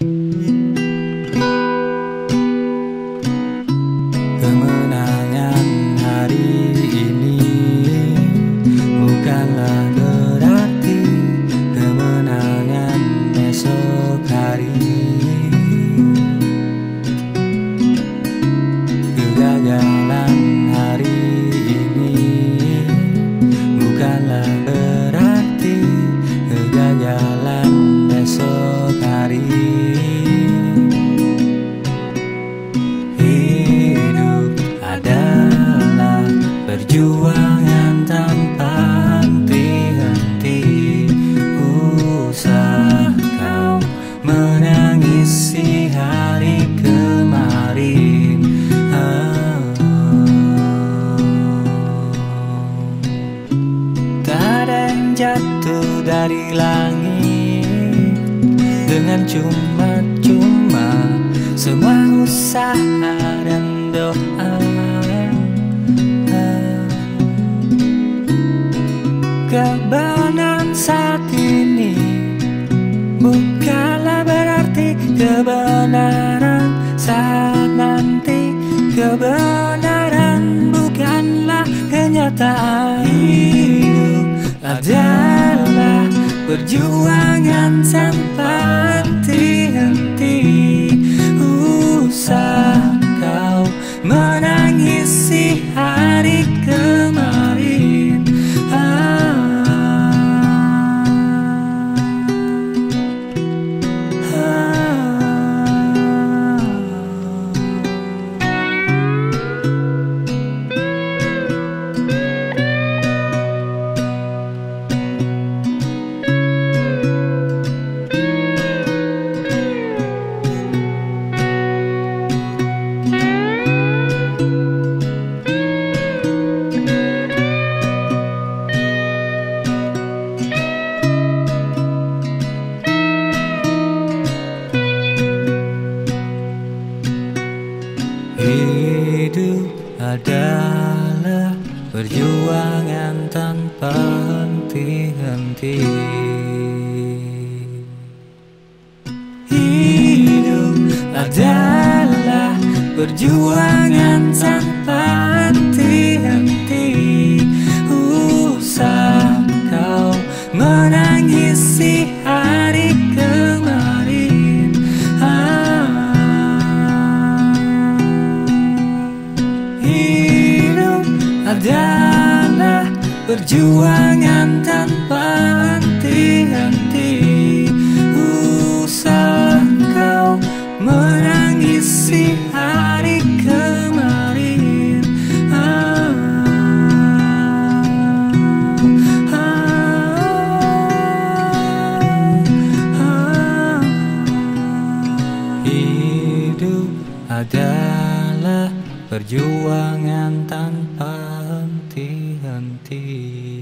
Mm. Jatuh dari langit Dengan cuma-cuma Semua usaha dan doa. Kebenaran saat ini Bukanlah berarti kebenaran saat nanti. Kebenaran adalah perjuangan tanpa Hidup adalah perjuangan tanpa henti-henti. Hidup adalah perjuangan tanpa adalah perjuangan tanpa henti-henti Usah kau menangisi hari kemarin ah, ah, ah. Hidup adalah perjuangan tanpa henti-henti